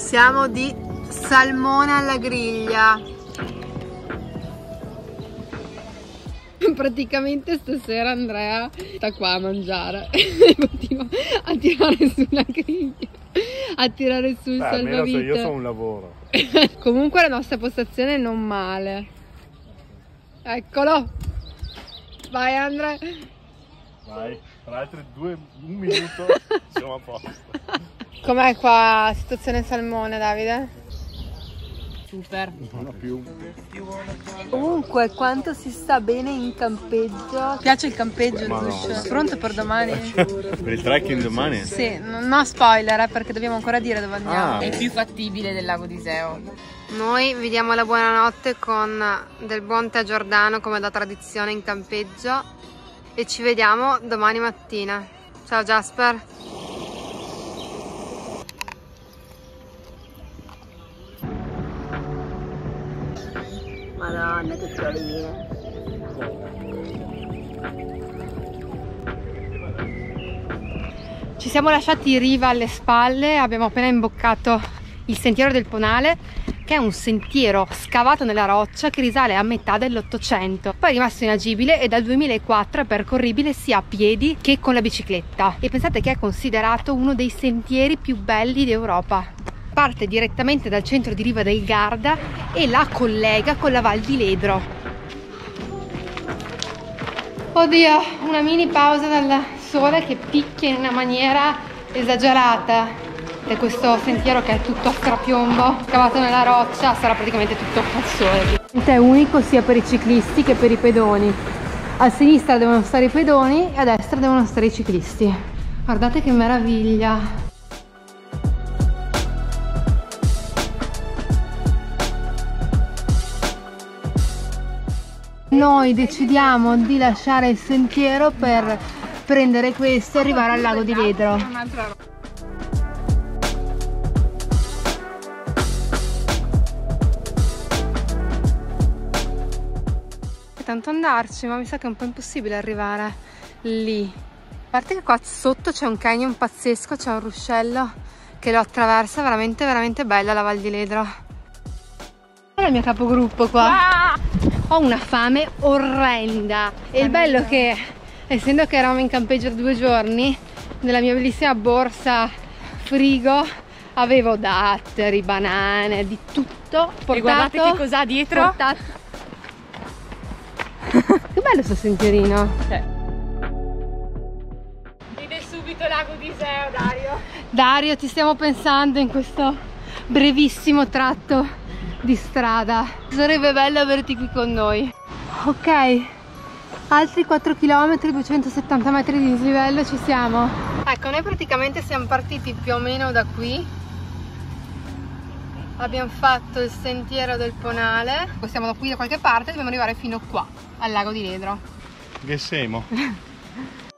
Siamo di salmone alla griglia. Praticamente stasera Andrea sta qua a mangiare e continua a tirare sulla griglia, a tirare sul Beh, almeno se salvavita. io so un lavoro. Comunque la nostra postazione è non male. Eccolo. Vai Andrea. Vai, tra altri due, un minuto siamo a posto. Com'è qua situazione salmone Davide? Super. Non ho più. Comunque quanto si sta bene in campeggio. Piace il campeggio Ma no. Pronto per domani? Per il trekking domani? Sì, no spoiler eh, perché dobbiamo ancora dire dove andiamo. Ah. È il più fattibile del lago di Iseo. Noi vi diamo la buonanotte con del buon tè giordano come da tradizione in campeggio e ci vediamo domani mattina. Ciao Jasper. Madonna, che troline. Ci siamo lasciati riva alle spalle, abbiamo appena imboccato il sentiero del Ponale, che è un sentiero scavato nella roccia che risale a metà dell'Ottocento. Poi è rimasto inagibile e dal 2004 è percorribile sia a piedi che con la bicicletta. E pensate che è considerato uno dei sentieri più belli d'Europa. Parte direttamente dal centro di Riva del Garda e la collega con la Val di Ledro. Oddio, una mini pausa dal sole che picchia in una maniera esagerata. E questo sentiero che è tutto a strapiombo, scavato nella roccia, sarà praticamente tutto al sole. È unico sia per i ciclisti che per i pedoni. A sinistra devono stare i pedoni e a destra devono stare i ciclisti. Guardate che meraviglia! Noi decidiamo di lasciare il sentiero per prendere questo e arrivare al lago di Ledro. È tanto andarci, ma mi sa che è un po' impossibile arrivare lì. A parte che qua sotto c'è un canyon pazzesco, c'è un ruscello che lo attraversa, veramente veramente bella la Val di Ledro. È il mio capogruppo qua. Ho una fame orrenda. E il bello è che, essendo che eravamo in campeggio due giorni, nella mia bellissima borsa frigo avevo datteri, banane, di tutto. Portato, E guardate che cos'ha dietro. portato- che bello sto sentierino. Vede subito lago di Iseo, Dario. Dario, ti stiamo pensando in questo brevissimo tratto di strada. Sarebbe bello averti qui con noi. Ok, altri 4 km, 270 metri di dislivello ci siamo. Ecco, noi praticamente siamo partiti più o meno da qui. Abbiamo fatto il sentiero del Ponale. Siamo da qui da qualche parte, dobbiamo arrivare fino qua, al lago di Ledro. Che siamo?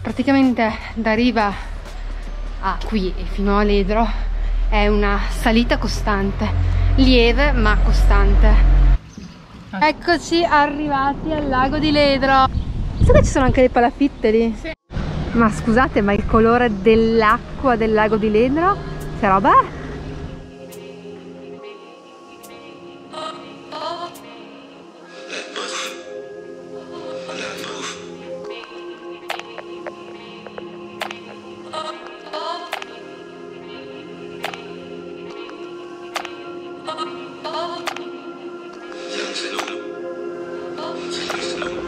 praticamente da riva a qui e fino a Ledro è una salita costante, lieve ma costante. Eccoci arrivati al lago di Ledro. So che ci sono anche dei palafitte lì? Sì. Ma scusate, ma il colore dell'acqua del lago di Ledro? Che roba è? Jerusalem.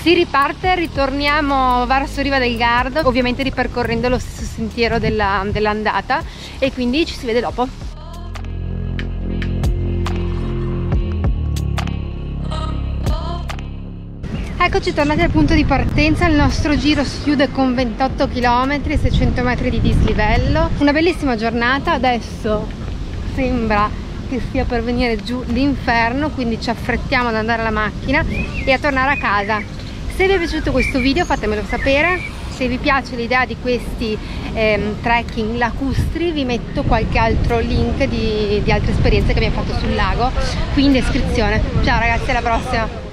Si riparte, ritorniamo verso Riva del Garda, ovviamente ripercorrendo lo stesso sentiero della- dell'andata e quindi ci si vede dopo. Eccoci tornati al punto di partenza, il nostro giro si chiude con 28 km e 600 metri di dislivello. Una bellissima giornata, adesso sembra che stia per venire giù l'inferno, quindi ci affrettiamo ad andare alla macchina e a tornare a casa. Se vi è piaciuto questo video fatemelo sapere, se vi piace l'idea di questi ehm, trekking lacustri vi metto qualche altro link di, di altre esperienze che abbiamo fatto sul lago qui in descrizione. Ciao ragazzi, alla prossima!